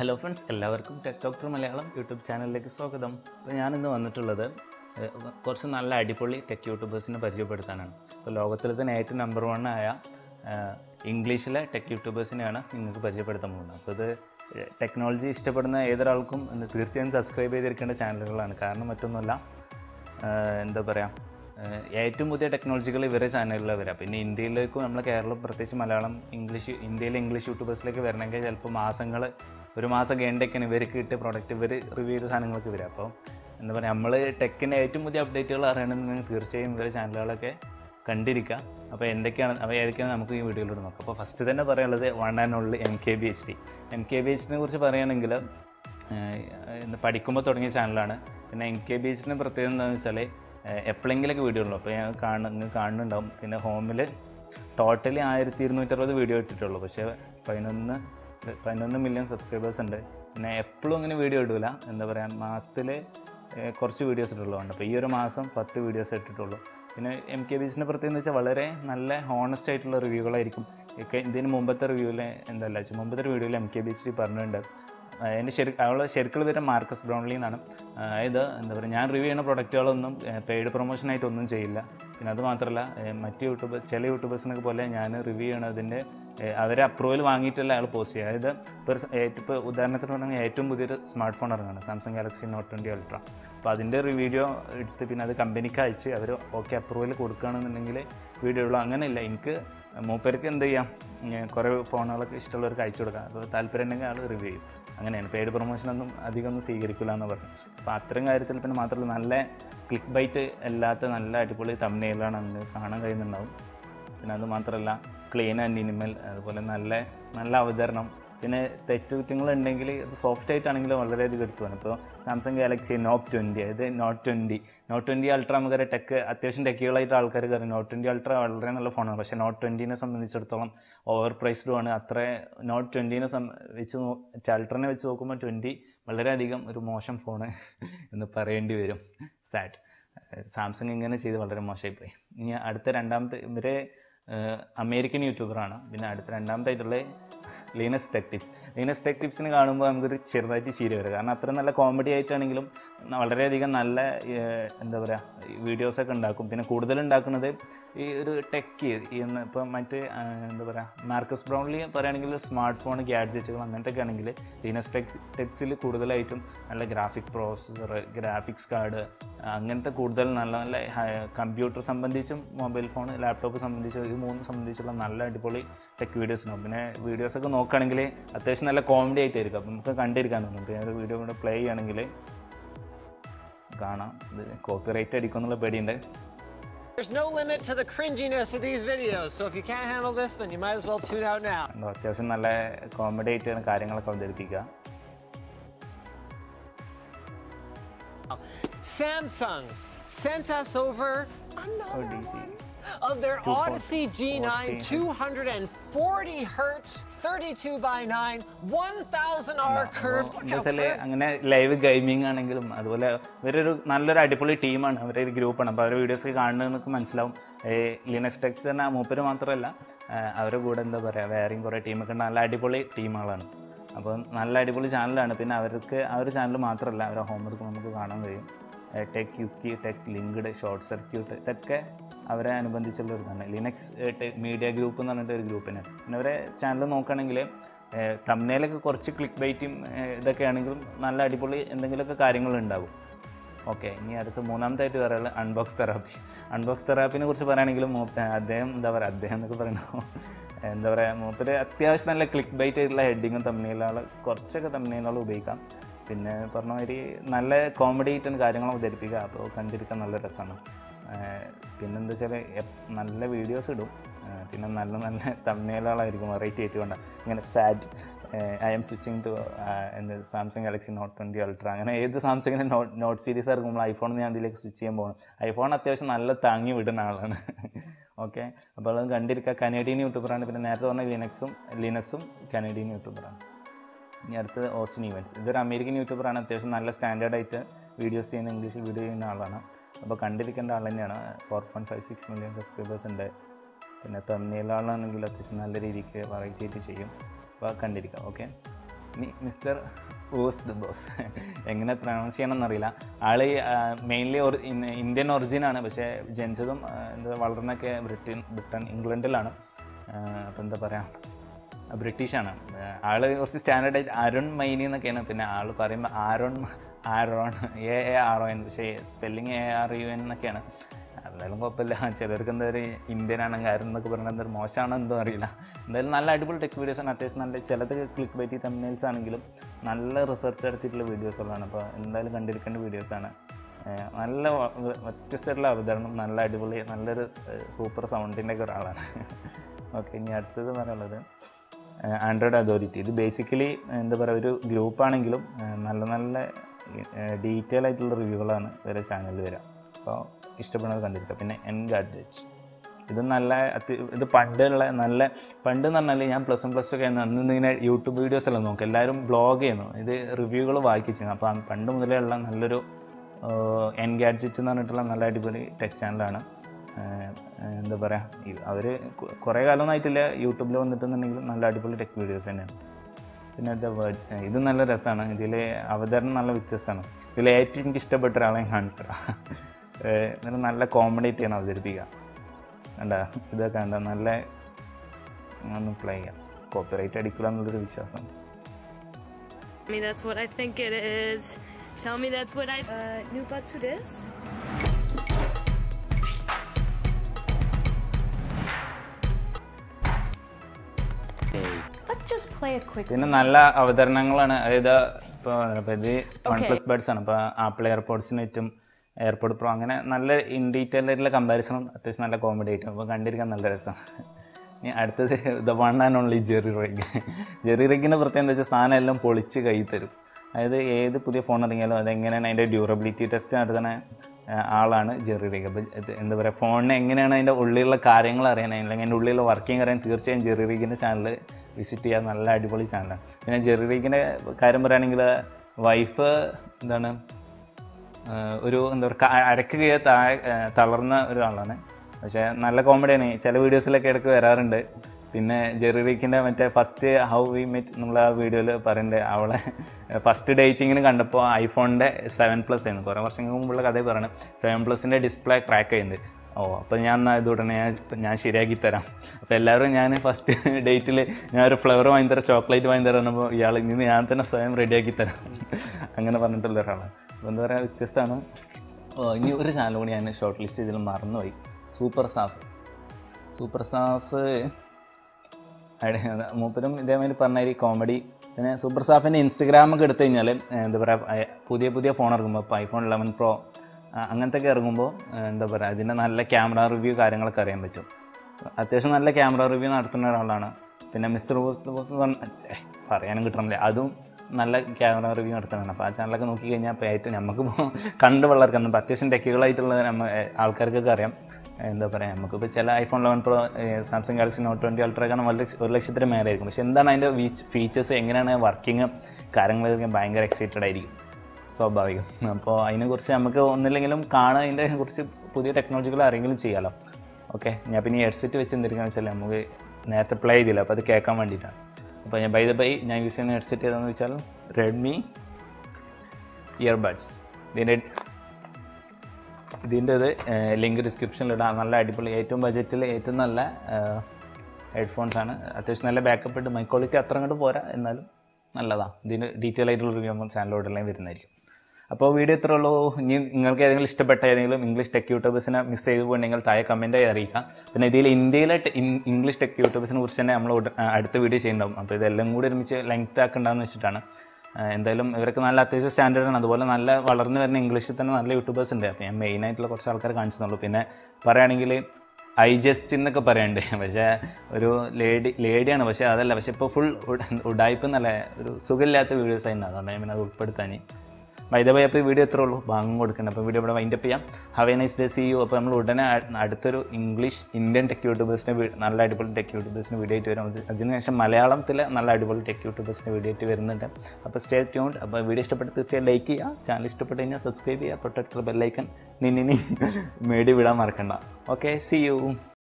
Hello friends എല്ലാവർക്കും tech doctor Malayalam YouTube ചാനലിലേക്ക് സ്വാഗതം. അപ്പോൾ ഞാനിന്ന് വന്നിട്ടുള്ളത് കുറച്ച് നല്ല അടിപൊളി ടെക് യൂട്യൂബേഴ്സിനെ പരിചയപ്പെടുത്താനാണ്. അപ്പോൾ ലോകത്തിൽ തന്നെ ഏറ്റവും നമ്പർ വൺ ആയ ഇംഗ്ലീഷിലെ ടെക് യൂട്യൂബേഴ്സിനെയാണ് നിങ്ങൾക്ക് പരിചയപ്പെടുത്താൻ പോകുന്നത്. അപ്പോൾ ഇത് ടെക്നോളജി ഇഷ്ടപ്പെടുന്ന ഏതൊരാൾക്കും തീർച്ചയായും സബ്സ്ക്രൈബ് ചെയ്തിരിക്കേണ്ട ചാനലുകളാണ്. കാരണം മറ്റൊന്നുമല്ല എന്താ പറയുക ഏറ്റവും പുതിയ ടെക്നോളജികൾ ഇവരെ ചാനലിലാണ് വരാം പിന്നെ ഇന്ത്യയിലേക്കും നമ്മൾ കേരളം പ്രത്യേകിച്ച് മലയാളം ഇംഗ്ലീഷ് ഇന്ത്യയിലെ ഇംഗ്ലീഷ് യൂട്യൂബേഴ്സിലേക്ക് വരണമെങ്കിൽ ചിലപ്പോൾ മാസങ്ങൾ ഒരു മാസം കഴിഞ്ഞിട്ടൊക്കെയാണ് ഇവർക്ക് കിട്ടിയ പ്രോഡക്റ്റ് ഇവർ റിവ്യൂ ചെയ്ത സാധനങ്ങളൊക്കെ വരിക. അപ്പോൾ എന്താ പറയുക നമ്മൾ ടെക്കിന്റെ ഏറ്റവും പുതിയ അപ്ഡേറ്റുകൾ അറിയണമെന്നുണ്ടെങ്കിൽ തീർച്ചയായും ഇവരെ ചാനലുകളൊക്കെ കണ്ടിരിക്കുക. അപ്പോൾ എന്തൊക്കെയാണ് അവ ഏതൊക്കെയാണ് നമുക്ക് ഈ വീഡിയോയിലൂടെ നോക്കാം. അപ്പോൾ ഫസ്റ്റ് തന്നെ പറയാനുള്ളത് one and only M K B H D M K B H ഡിനെ കുറിച്ച് പറയുകയാണെങ്കിൽ പഠിക്കുമ്പോൾ തുടങ്ങിയ ചാനലാണ്. പിന്നെ എം കെ ബി എച്ച് എച്ചിന്റെ പ്രത്യേകത എന്താണെന്ന് വെച്ചാൽ എപ്പോഴെങ്കിലൊക്കെ വീഡിയോ ഉള്ളൂ അപ്പോൾ ഞാൻ കാണുന്ന കാണുന്നുണ്ടാവും. പിന്നെ ഹോമിൽ ടോട്ടലി ആയിരത്തി ഇരുന്നൂറ്ററുപത് വീഡിയോ ഇട്ടിട്ടുള്ളൂ. പക്ഷേ പതിനൊന്ന് പതിനൊന്ന് മില്യൺ സബ്സ്ക്രൈബേഴ്സ് ഉണ്ട്. പിന്നെ എപ്പോഴും അങ്ങനെ വീഡിയോ ഇടില്ല എന്താ പറയുക മാസത്തിൽ കുറച്ച് വീഡിയോസ് ഇട്ടുള്ളൂ അപ്പോൾ ഈ ഒരു മാസം പത്ത് വീഡിയോസ് ഇട്ടിട്ടുള്ളൂ. പിന്നെ എം കെ ബീച്ചിന്റെ പ്രത്യേകത എന്ന് വെച്ചാൽ വളരെ നല്ല ഹോണസ്റ്റ് ആയിട്ടുള്ള റിവ്യൂകളായിരിക്കും ഒക്കെ ഇതിന് മുമ്പത്തെ റിവ്യൂവിൽ എന്തല്ല വെച്ചാൽ മുമ്പത്തെ വീഡിയോയിൽ എം കെ ബീച്ചിൽ പറഞ്ഞിട്ടുണ്ട്. എന്റെ ശരി അവളെ ശരിക്കുള്ള പേര് മാർക്കസ് ബ്രൗൺലി എന്നാണ്. അതായത് എന്താ പറയുക ഞാൻ റിവ്യൂ ചെയ്യുന്ന പ്രൊഡക്റ്റുകളൊന്നും പെയ്ഡ് പ്രൊമോഷനായിട്ടൊന്നും ചെയ്യില്ല. പിന്നെ അത് മാത്രമല്ല മറ്റ് യൂട്യൂബ് ചില യൂട്യൂബേഴ്സിനൊക്കെ പോലെ ഞാൻ റിവ്യൂ ചെയ്യണതിന്റെ അവരെ അപ്രൂവൽ വാങ്ങിയിട്ടല്ല അയാൾ പോസ്റ്റ് ചെയ്യുക. അതായത് ഇപ്പോൾ ഇപ്പോൾ ഉദാഹരണത്തിന് പറഞ്ഞാൽ ഏറ്റവും പുതിയൊരു സ്മാർട്ട് ഫോൺ ഇറങ്ങുന്നത് Samsung Galaxy Note twenty ultra അപ്പോൾ അതിന്റെ ഒരു വീഡിയോ എടുത്ത് പിന്നെ അത് കമ്പനിക്ക് അയച്ച് അവർ ഓക്കെ അപ്രൂവൽ കൊടുക്കുകയാണെന്നുണ്ടെങ്കിൽ വീഡിയോ ഉള്ളൂ അങ്ങനെയില്ല എനിക്ക് മൂപ്പേർക്ക് എന്ത് ചെയ്യാം? കുറേ ഫോണുകളൊക്കെ ഇഷ്ടമുള്ളവർക്ക് അയച്ചു കൊടുക്കാം. അപ്പോൾ താല്പര്യം ഉണ്ടെങ്കിൽ ആൾ റിവ്യൂ ചെയ്യും. അങ്ങനെയാണ്. പെയ്ഡ് പ്രൊമോഷനൊന്നും അധികം ഒന്നും സ്വീകരിക്കില്ല എന്ന് പറഞ്ഞു. അപ്പോൾ അത്തരം കാര്യത്തിൽ പിന്നെ മാത്രമല്ല നല്ല ക്ലിക്ക് ബൈറ്റ് അല്ലാത്ത നല്ല അടിപൊളി തമ്മിലാണ് അന്ന് കാണാൻ കഴിയുന്നുണ്ടാവും. പിന്നെ അത് മാത്രമല്ല ക്ലീൻ ആൻഡ് ഇനിമൽ അതുപോലെ നല്ല നല്ല അവതരണം. പിന്നെ തെറ്റുകുറ്റങ്ങൾ ഉണ്ടെങ്കിൽ അത് സോഫ്റ്റ് ആയിട്ടാണെങ്കിലും വളരെയധികം എടുത്തു പോകും ഇപ്പോൾ സാംസങ് ഗാലക്സി നോട്ട് ട്വന്റി അതായത് Note twenty Note twenty ultra നമുക്കറിയാം ടെക്ക് അത്യാവശ്യം ടെക്കുകളായിട്ട് ആൾക്കാർ കയറും. നോട്ട് ട്വന്റി അൾട്ര വളരെ നല്ല ഫോണാണ് പക്ഷേ നോട്ട് ട്വന്റീനെ സംബന്ധിച്ചിടത്തോളം ഓവർ പ്രൈസ്ഡും ആണ്. അത്ര നോട്ട് ട്വന്റീനെ വെച്ച് അൾട്രനെ വെച്ച് നോക്കുമ്പോൾ ട്വന്റി വളരെയധികം ഒരു മോശം ഫോണ് എന്ന് പറയേണ്ടി വരും. സാറ്റ് സാംസങ് ഇങ്ങനെ ചെയ്ത് വളരെ മോശമായിപ്പോയി ഇനി അടുത്ത രണ്ടാമത്തെ ഇവരെ അമേരിക്കൻ യൂട്യൂബറാണ്. പിന്നെ അടുത്ത രണ്ടാമതായിട്ടുള്ള Linus Tech Tips Linus Tech ടിപ്സിന് കാണുമ്പോൾ നമുക്കൊരു ചെറുതായിട്ട് ചീര വരും. കാരണം അത്ര നല്ല കോമഡി ആയിട്ടാണെങ്കിലും വളരെയധികം നല്ല എന്താ പറയുക വീഡിയോസൊക്കെ ഉണ്ടാക്കും. പിന്നെ കൂടുതൽ ഉണ്ടാക്കുന്നത് ഈ ഒരു ടെക്ക് ഇപ്പം മറ്റ് എന്താ പറയുക മാർക്കസ് ബ്രൗൺലി പറയുകയാണെങ്കിൽ സ്മാർട്ട് ഫോൺ ഗാഡ്ജറ്റുകൾ അങ്ങനത്തെ ആണെങ്കിൽ ലീനസ് ടെക്സ് ടെക്സിൽ കൂടുതലായിട്ടും നല്ല ഗ്രാഫിക് പ്രോസസ്സർ ഗ്രാഫിക്സ് കാർഡ് അങ്ങനത്തെ കൂടുതൽ നല്ല നല്ല കമ്പ്യൂട്ടർ സംബന്ധിച്ചും മൊബൈൽ ഫോൺ ലാപ്ടോപ്പ് സംബന്ധിച്ചും ഇത് മൂന്നും സംബന്ധിച്ചുള്ള നല്ല അടിപൊളി ടെക് വീഡിയോസ് ഉണ്ടാവും പിന്നെ വീഡിയോസൊക്കെ നോക്കുകയാണെങ്കിൽ അത്യാവശ്യം നല്ല കോമഡി ആയിട്ടായിരിക്കും. അപ്പം നമുക്ക് കണ്ടിരിക്കാൻ തോന്നും ഞാനൊരു വീഡിയോ കൂടെ പ്ലേ ചെയ്യുകയാണെങ്കിൽ കാണാം. ഇത് കോപ്പിറൈറ്റ് അടിക്കും എന്നുള്ള പേടിയുണ്ട്. There's no limit to the cringiness of these videos, so if you can't handle this, then you might as well tune out now. അത്യാവശ്യം നല്ല കോമഡി ആയിട്ടാണ് കാര്യങ്ങളൊക്കെ അവതരിപ്പിക്കുക. Samsung sent us over another DC. one of their 240 Odyssey G9 240 hertz, 32 by 9, 1000 R curved. അങ്ങനെ live gaming ആണെങ്കിലും അതുപോലെ ഇവരൊരു നല്ലൊരു അടിപൊളി ടീമാണ് അവരുടെ ഒരു ഗ്രൂപ്പാണ് അപ്പോൾ അവരുടെ വീഡിയോസ് കാണുന്നവർക്ക് മനസ്സിലാവും. ലിനക്സ് ടെക്സ് തന്നെ മൂപ്പര് മാത്രമല്ല അവരുടെ കൂടെ എന്താ പറയുക വേറെയും കുറേ ടീമൊക്കെ നല്ല അടിപൊളി ടീമുകളാണ് അപ്പോൾ നല്ല അടിപൊളി ചാനലാണ് പിന്നെ അവർക്ക് ആ ഒരു ചാനൽ മാത്രമല്ല അവരുടെ ഹോംവർക്ക് നമുക്ക് കാണാൻ കഴിയും. Techquickie tech linked short circuit ഇതൊക്കെ അവരെ അനുബന്ധിച്ചുള്ള ഒരു തന്നെ ലിനക്സ് മീഡിയ ഗ്രൂപ്പ് എന്ന് പറഞ്ഞിട്ട് ഒരു ഗ്രൂപ്പിന് പിന്നെ അവരെ ചാനൽ നോക്കുകയാണെങ്കിൽ തമ്മിലൊക്കെ കുറച്ച് ക്ലിക്ക് ബൈറ്റും ഇതൊക്കെ ആണെങ്കിലും നല്ല അടിപൊളി എന്തെങ്കിലുമൊക്കെ കാര്യങ്ങളുണ്ടാകും ഓക്കെ ഇനി അടുത്ത മൂന്നാമതായിട്ട് പറയുന്നത് അൺബോക്സ് തെറാപ്പി അൺബോക്സ് തെറാപ്പിനെ കുറിച്ച് പറയുകയാണെങ്കിലും മൂപ്പ അദ്ദേഹം എന്താ പറയുക അദ്ദേഹം എന്നൊക്കെ പറയുന്നു. എന്താ പറയുക മൂപ്പര് അത്യാവശ്യം നല്ല ക്ലിക്ക് ബൈറ്റ് ആയിട്ടുള്ള ഹെഡിങ്ങും തമ്മിലുള്ള കുറച്ചൊക്കെ തമ്മിലുള്ള ഉപയോഗിക്കാം. പിന്നെ പറഞ്ഞ മാതിരി നല്ല കോമഡി ആയിട്ടാണ് കാര്യങ്ങൾ അവതരിപ്പിക്കുക. അപ്പോൾ കണ്ടിരിക്കാൻ നല്ല രസമാണ്. പിന്നെന്താ വെച്ചാൽ നല്ല വീഡിയോസ് ഇടും. പിന്നെ നല്ല നല്ല തമ്മിലുകളായിരിക്കും വെറൈറ്റി ആയിട്ട് കൊണ്ട ഇങ്ങനെ സാറ്റ് ഐ എം സ്വിച്ചിങ് ടു എന്ത് Samsung Galaxy Note twenty ultra അങ്ങനെ ഏത് സാംസങ്ങിന്റെ നോട്ട് നോട്ട് സീരീസ് ഇറങ്ങും നമ്മൾ ഐഫോൺ ഞാൻ അതിലേക്ക് സ്വിച്ച് ചെയ്യാൻ പോകണം ഐഫോൺ അത്യാവശ്യം നല്ല താങ്ങി വിടുന്ന ആളാണ്. ഓക്കെ അപ്പോൾ അത് കണ്ടിരിക്കുക. കനേഡിയൻ യൂട്യൂബറാണ് പിന്നെ നേരത്തെ പറഞ്ഞ ലിനക്സും ലിനസും കനേഡിയൻ യൂട്യൂബറാണ് ഇനി അടുത്തത് ഓസ്റ്റിൻ ഈവൻസ് ഇതൊരു അമേരിക്കൻ യൂട്യൂബറാണ് അത്യാവശ്യം നല്ല സ്റ്റാൻഡേർഡായിട്ട് വീഡിയോസ് ചെയ്യുന്ന ഇംഗ്ലീഷിൽ വീഡിയോ ചെയ്യുന്ന ആളാണ്. അപ്പോൾ കണ്ടിരിക്കേണ്ട ആൾ തന്നെയാണ്. Four point five six million subscribers ഉണ്ട്. പിന്നെ തന്നിയിലാളാണെങ്കിൽ അത്യാവശ്യം നല്ല രീതിക്ക് വെറൈറ്റി ആയിട്ട് ചെയ്യും. അപ്പോൾ കണ്ടിരിക്കാം. ഓക്കെ ഇനി മിസ്റ്റർ ഓസ് ദ ബോസ് എങ്ങനെ പ്രൊണൗൺസ് ചെയ്യണമെന്ന് അറിയില്ല ആൾ മെയിൻലി ഇന്ത്യൻ ഒറിജിനാണ് പക്ഷേ ജനിച്ചതും എന്താ വളർന്നൊക്കെ ബ്രിട്ടൻ ബ്രിട്ടൻ ഇംഗ്ലണ്ടിലാണ്. അപ്പോൾ എന്താ പറയുക ബ്രിട്ടീഷാണ്. ആൾ കുറച്ച് സ്റ്റാൻഡേർഡ് ആയിട്ട് അരുൺ മൈനി എന്നൊക്കെയാണ്. പിന്നെ ആൾ പറയുമ്പോൾ Aaron Aaron A A R O N പക്ഷേ spelling A R U N എന്നൊക്കെയാണ്. എന്തായാലും കുഴപ്പമില്ല. ചിലർക്ക് എന്താ ഒരു ഇന്ത്യൻ ആണ് ആരും എന്നൊക്കെ പറഞ്ഞാൽ എന്തൊരു മോശമാണോ എന്തോ അറിയില്ല. എന്തായാലും നല്ല അടിപൊളി ടെക് വീഡിയോസ് ആണ്. അത്യാവശ്യം നല്ല ചിലത് ക്ലിക്ക് പറ്റി തമ്മിൽസ് ആണെങ്കിലും നല്ല റിസർച്ച് നടത്തിയിട്ടുള്ള വീഡിയോസുകളാണ് അപ്പോൾ എന്തായാലും കണ്ടിരിക്കേണ്ട വീഡിയോസാണ് നല്ല വ്യത്യസ്തമായിട്ടുള്ള അവതരണം. നല്ല അടിപൊളി നല്ലൊരു സൂപ്പർ സൗണ്ടിന്റെ ഒക്കെ ഒരാളാണ്. ഓക്കെ ഇനി അടുത്തത് പറയാനുള്ളത് ആൻഡ്രോയിഡ് അതോറിറ്റി ഇത് ബേസിക്കലി എന്താ പറയുക ഒരു ഗ്രൂപ്പാണെങ്കിലും നല്ല നല്ല ഡീറ്റെയിൽ ആയിട്ടുള്ള റിവ്യൂകളാണ് വേറെ ചാനലിൽ വരിക അപ്പോൾ ഇഷ്ടപ്പെടുന്നത് കണ്ടിരിക്കുക. പിന്നെ എൻ ഗാഡ്ജറ്റ്സ് ഇത് നല്ല അത്യ ഇത് പണ്ടുള്ള നല്ല പണ്ട് എന്ന് പറഞ്ഞാൽ ഞാൻ പ്ലസ് വൺ പ്ലസ് ടു ഒക്കെ അന്ന് ഇങ്ങനെ യൂട്യൂബ് വീഡിയോസ് എല്ലാം നോക്കും. എല്ലാവരും ബ്ലോഗ് ചെയ്യുന്നു. ഇത് റിവ്യൂകൾ വായിക്കുന്നു അപ്പോൾ പണ്ട് മുതലേ ഉള്ള നല്ലൊരു എൻ ഗാഡ്ജറ്റ് എന്ന് പറഞ്ഞിട്ടുള്ള നല്ല അടിപൊളി ടെക് ചാനലാണ് എന്താ പറയുക അവർ കുറേ കാലമൊന്നായിട്ടില്ല യൂട്യൂബിൽ വന്നിട്ടുണ്ടെങ്കിലും നല്ല അടിപൊളി ടെക് വീഡിയോസ് തന്നെയാണ്. പിന്നെ ദ വേർഡ്സ് ഇത് നല്ല രസമാണ് ഇതിൽ അവതരണം നല്ല വ്യത്യസ്തമാണ്. ഇതിൽ ഏറ്റവും എനിക്ക് ഇഷ്ടപ്പെട്ട ഒരാളെ കാണിച്ചു തരാം. നല്ല കോമഡേറ്റ് ചെയ്യണം അവതരിപ്പിക്കുക. കണ്ട? ഇതൊക്കെ കണ്ട? നല്ല ഒന്ന് പ്ലേ ചെയ്യാം. കോപ്പിറൈറ്റ് അടിക്കില്ല എന്നുള്ളൊരു വിശ്വാസം. Tell me that's what I think it is. Tell me that's what I. Uh, new but to this? പിന്നെ നല്ല അവതരണങ്ങളാണ്. അതായത് ഇപ്പോൾ ഇപ്പോൾ ഇത് വൺ പ്ലസ് ബഡ്സ് ആണ്. ഇപ്പോൾ ആപ്പിൾ എയർപോർട്സിന് ചുറ്റും എയർപോർട്ട് പ്രോ അങ്ങനെ നല്ല ഇൻ ഡീറ്റെയിൽ ആയിട്ടുള്ള കമ്പാരിസണും അത്യാവശ്യം നല്ല കോമഡി ആയിട്ടും. അപ്പോൾ കണ്ടിരിക്കാൻ നല്ല രസമാണ് ഇനി അടുത്തത് the one and only Jerry Rig Jerry റെഗിന്റെ പ്രത്യേകം എന്താ വെച്ചാൽ സാധനം എല്ലാം പൊളിച്ച് കൈ തരും. അതായത് ഏത് പുതിയ ഫോൺ ഇറങ്ങിയാലും അതെങ്ങനെയാണ് അതിന്റെ ഡ്യൂറബിലിറ്റി ടെസ്റ്റ് നടത്തുന്ന ആളാണ് ജെറി റെഗ് അപ്പോൾ ഇത് എന്താ പറയുക ഫോണിന് എങ്ങനെയാണ് അതിന്റെ ഉള്ളിലുള്ള കാര്യങ്ങൾ അറിയാൻ അല്ലെങ്കിൽ അതിന്റെ ഉള്ളിലുള്ള വർക്കിംഗ് അറിയാൻ തീർച്ചയായും ജെറി റീഗിന്റെ ചാനൽ വിസിറ്റ് ചെയ്യാൻ നല്ല അടിപൊളി ചാനലാണ് പിന്നെ ജെറി റീഗിന്റെ കാര്യം പറയുകയാണെങ്കിൽ വൈഫ് എന്താണ് ഒരു എന്താ പറയുക അരക്ക് കീഴ താഴെ തളർന്ന ഒരാളാണ്. പക്ഷേ നല്ല കോമഡിയാണ് ചില വീഡിയോസിലൊക്കെ ഇടയ്ക്ക് വരാറുണ്ട്. പിന്നെ ജെറി റീക്കിന്റെ മറ്റേ ഫസ്റ്റ് ഹൗ വി മെറ്റ് നമ്മൾ ആ വീഡിയോയിൽ പറയുന്നുണ്ട് അവളെ ഫസ്റ്റ് ഡേറ്റിങ്ങിന് കണ്ടപ്പോൾ ഐഫോണിന്റെ സെവൻ പ്ലസ് ആയിരുന്നു കുറേ വർഷങ്ങൾക്ക് മുമ്പുള്ള കഥ പറയണം. സെവൻ പ്ലസിന്റെ ഡിസ്പ്ലേ ക്രാക്ക് ചെയ്യുന്നുണ്ട് ഓ അപ്പോൾ ഞാൻ എന്നാൽ ഇത് ഉടനെ ഞാൻ ശരിയാക്കി തരാം. അപ്പോൾ എല്ലാവരും ഞാൻ ഫസ്റ്റ് ഡേറ്റിൽ ഞാൻ ഒരു ഫ്ലവർ വാങ്ങി തരാം ചോക്ലേറ്റ് വാങ്ങി തരാം പറഞ്ഞപ്പോൾ ഇയാൾ ഇന്ന് ഞാൻ തന്നെ സ്വയം റെഡിയാക്കി തരാം. അങ്ങനെ പറഞ്ഞിട്ടുള്ള ഒരാളാണ്. അപ്പോൾ എന്താ പറയുക വ്യത്യസ്തമാണ് ഇനി ഒരു ചാനൽ കൂടി ഞാൻ ഷോർട്ട് ലിസ്റ്റ് ചെയ്തതിൽ മറന്നുപോയി. സൂപ്പർ സാഫ് സൂപ്പർ സാഫ് മൂപ്പരും ഇതേമാതിരി പറഞ്ഞ കോമഡി പിന്നെ സൂപ്പർ സാഫിന്റെ ഇൻസ്റ്റഗ്രാമൊക്കെ എടുത്തു കഴിഞ്ഞാൽ എന്താ പറയുക പുതിയ പുതിയ ഫോൺ ഇറങ്ങുമ്പോൾ ഇപ്പോൾ ഐഫോൺ ലെവൻ പ്രോ അങ്ങനത്തെ ഒക്കെ ഇറങ്ങുമ്പോൾ എന്താ പറയുക അതിന്റെ നല്ല ക്യാമറ റിവ്യൂ കാര്യങ്ങളൊക്കെ അറിയാൻ പറ്റും. അത്യാവശ്യം നല്ല ക്യാമറ റിവ്യൂ നടത്തുന്ന ഒരാളാണ്. പിന്നെ മിസ്റ്റർ ബോസ് ബോസ് പറഞ്ഞ പറയാനും കിട്ടണില്ല. അതും നല്ല ക്യാമറ റിവ്യൂ നടത്തുന്നതാണ്. അപ്പോൾ ആ ചാനലൊക്കെ നോക്കി കഴിഞ്ഞാൽ അപ്പോൾ ഏറ്റവും നമുക്കിപ്പോൾ കണ്ട് വളർക്കുന്നത് ഇപ്പോൾ അത്യാവശ്യം ടെക്കുകളായിട്ടുള്ള നമ്മൾ ആൾക്കാർക്കൊക്കെ അറിയാം. എന്താ പറയുക നമുക്കിപ്പോൾ ചില iPhone eleven pro Samsung Galaxy Note twenty ultra ഒരു ലക്ഷ ഒരു ലക്ഷത്തിന് മേലെ ആയിരിക്കും പക്ഷേ എന്താണ് അതിന്റെ ഫീച്ചേഴ്സ് എങ്ങനെയാണ് വർക്കിംഗ് കാര്യങ്ങളൊക്കെ ഭയങ്കര എക്സൈറ്റഡ് ആയിരിക്കും. സ്വാഭാവികം. അപ്പോൾ അതിനെക്കുറിച്ച് നമുക്ക് ഒന്നില്ലെങ്കിലും കാണാൻ അതിന്റെ കുറിച്ച് പുതിയ ടെക്നോളജികൾ ആരെങ്കിലും ചെയ്യാമല്ലോ ഓക്കെ ഞാൻ പിന്നെ ഹെഡ്സെറ്റ് വെച്ച് എന്തിരിക്കുകയെന്ന് വെച്ചാൽ നമുക്ക് നേരത്തെ പ്ലേ ചെയ്തില്ല അപ്പോൾ അത് കേൾക്കാൻ വേണ്ടിയിട്ടാണ്. അപ്പോൾ ഞാൻ ബൈ ദ ബൈ ഞാൻ യൂസ് ചെയ്യുന്ന ഹെഡ്സെറ്റ് ഏതാണെന്ന് വെച്ചാൽ റെഡ്മി ഇയർബഡ്സ് ഇതിന്റെ ഇതിന്റെ ഇത് ലിങ്ക് ഡിസ്ക്രിപ്ഷനിലിടാം നല്ല അടിപൊളി ഏറ്റവും ബജറ്റിൽ ഏറ്റവും നല്ല ഹെഡ്ഫോൺസ് ആണ്. അത്യാവശ്യം നല്ല ബാക്കപ്പ് ഉണ്ട്. മൈ ക്വാളിറ്റി അത്ര അങ്ങോട്ട് പോരാ. എന്നാലും നല്ലതാണ് ഇതിന് ഡീറ്റെയിൽ ആയിട്ടുള്ള റിവ്യൂ നമ്മൾ ചാനലോടെല്ലാം വരുന്നതായിരിക്കും. അപ്പോൾ വീഡിയോ ഇത്രേ ഉള്ളൂ. ഇനി നിങ്ങൾക്ക് ഏതെങ്കിലും ഇഷ്ടപ്പെട്ട ഏതെങ്കിലും ഇംഗ്ലീഷ് ടെക് യൂട്യൂബേഴ്സിനെ മിസ് ചെയ്ത് പോയിട്ടുണ്ടെങ്കിൽ താഴെ കമന്റായി അറിയിക്കാം. പിന്നെ ഇതിൽ ഇന്ത്യയിലെ ഇംഗ്ലീഷ് ടെക് യൂട്യൂബേഴ്സിനെ കുറിച്ച് തന്നെ നമ്മൾ അടുത്ത വീഡിയോ ചെയ്യുന്നുണ്ടാവും. അപ്പോൾ ഇതെല്ലാം കൂടി ഒരുമിച്ച് ലെങ്ത് ആക്കണ്ടെന്ന് വെച്ചിട്ടാണ്. എന്തായാലും ഇവരൊക്കെ നല്ല അത്യാവശ്യം സ്റ്റാൻഡേർഡാണ് അതുപോലെ നല്ല വളർന്നു വരുന്ന ഇംഗ്ലീഷിൽ തന്നെ നല്ല യൂട്യൂബേഴ്സ് ഉണ്ട്. അപ്പോൾ ഞാൻ മെയിനായിട്ടുള്ള കുറച്ച് ആൾക്കാർ കാണിച്ചെന്നുള്ളൂ. പിന്നെ പറയുകയാണെങ്കിൽ ഐ ജസ്റ്റ് എന്നൊക്കെ പറയണ്ടേ. പക്ഷേ ഒരു ലേഡി ലേഡിയാണ് പക്ഷേ അതല്ല. പക്ഷേ ഇപ്പോൾ ഫുൾ ഉഡായ്പ് എന്നല്ല. ഒരു സുഖമില്ലാത്ത വീഡിയോസ് ആയിരുന്നു. അതുകൊണ്ട് ഞാൻ പിന്നെ അത് ഉൾപ്പെടുത്താൻ വൈദബൈ അപ്പോൾ ഈ വീഡിയോ എത്ര ഉള്ളൂ. ഭാഗം കൊടുക്കണം അപ്പോൾ വീഡിയോ ഇവിടെ വൈൻഡപ്പ് ചെയ്യാം. Have a nice day see you അപ്പോൾ നമ്മൾ ഉടനെ അടുത്തൊരു ഇംഗ്ലീഷ് ഇന്ത്യൻ ടെക് യൂട്യൂബേഴ്സിന്റെ നല്ല അടിപൊളി ടെക് യൂട്യൂബേഴ്സിന് വീഡിയോ ആയിട്ട് വരും. അത് അതിനുശേഷം മലയാളത്തിലെ നല്ല അടിപൊളി ടെക് യൂട്യൂബേഴ്സിന്റെ വീഡിയോ ആയിട്ട് വരുന്നുണ്ട്. അപ്പോൾ സ്റ്റേ ട്യൂൺഡ് അപ്പോൾ വീഡിയോ ഇഷ്ടപ്പെട്ട് തീർച്ചയായും ലൈക്ക് ചെയ്യുക. ചാനൽ ഇഷ്ടപ്പെട്ട് കഴിഞ്ഞാൽ സബ്സ്ക്രൈബ് ചെയ്യുക. തൊട്ടടുത്തുള്ള ബെല്ലൈക്കൻ നിന്നിനി മേടി വിടാൻ മറക്കണ്ട. Okay C U